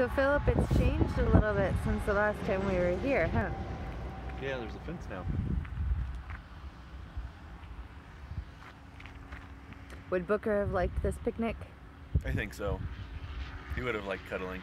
So Philip, it's changed a little bit since the last time we were here, huh? Yeah, there's a fence now. Would Booker have liked this picnic? I think so. He would have liked cuddling.